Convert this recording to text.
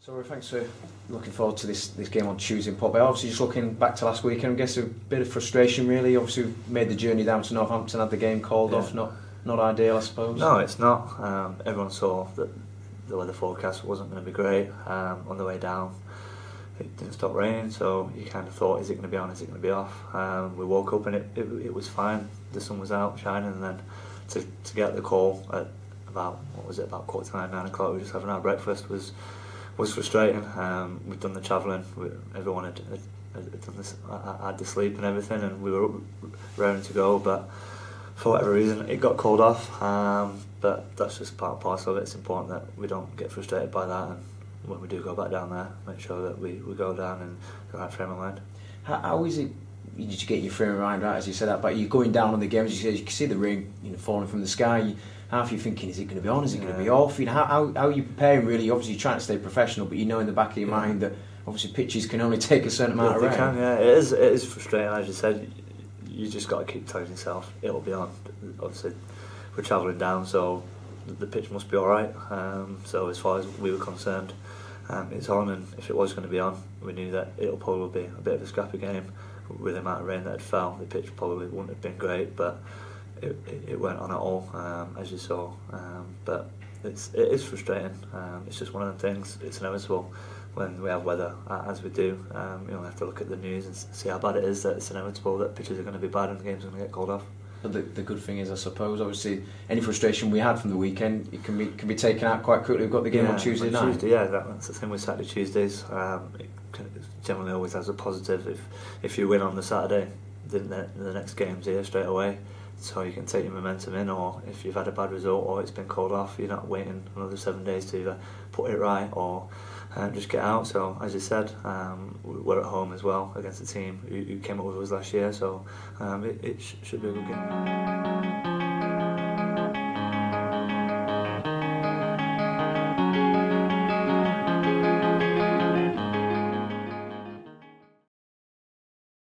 So thanks for looking forward to this, this game on Tuesday in Port Vale. Obviously, just looking back to last weekend, I guess a bit of frustration really. Obviously, made the journey down to Northampton, had the game called Yeah. off. Not not ideal, I suppose. No, it's not. Um, everyone saw that the weather forecast wasn't going to be great um, on the way down. It didn't stop raining, so you kind of thought, is it going to be on? Is it going to be off? Um, we woke up and it, it, it was fine. The sun was out shining, and then to, to get the call at about what was it about quarter to nine, nine o'clock, we were just having our breakfast was was frustrating. Um, we'd done the travelling, everyone had, had, had done this, had the sleep and everything, and we were raring to go, but for whatever reason, it got called off. Um, but that's just part and parcel of it. It's important that we don't get frustrated by that, and when we do go back down there, make sure that we, we go down in the right frame of mind. How, how is it? You get your frame of mind right as you said that? But you're going down on the games. you you can see the rain, you know, falling from the sky. You, half you thinking, is it going to be on? Is it going to be off? You know, how, how, how are you preparing? Really, obviously, you're trying to stay professional, but you know in the back of your Yeah. mind that obviously pitches can only take a certain amount They of rain. yeah. It is, it is frustrating, as you said. You just got to keep telling yourself it'll be on. Obviously, we're travelling down, so the pitch must be all right. Um, so as far as we were concerned, um, it's on, and if it was going to be on, we knew that it'll probably be a bit of a scrappy game. With the amount of rain that had fell, the pitch probably wouldn't have been great, but it, it, went on at all, um, as you saw. Um, but it's it is frustrating. Um, it's just one of the things. It's inevitable when we have weather as we do. Um, you know, we have to look at the news and see how bad it is. That it's inevitable that pitches are going to be bad and the games are going to get called off. But the, the good thing is, I suppose, obviously, any frustration we had from the weekend, it can be can be taken out quite quickly. We've got the game on Yeah, Tuesday night. Tuesday, yeah, that, that's the thing with Saturday Tuesdays. Um, it generally always has a positive. If if you win on the Saturday, then the, the next game's here straight away. So you can take your momentum in, or if you've had a bad result or it's been called off, you're not waiting another seven days to either put it right or um, just get out. So as you said, um, we- we're at home as well against a team who, who came up with us last year. So um, it, it sh- should be a good game.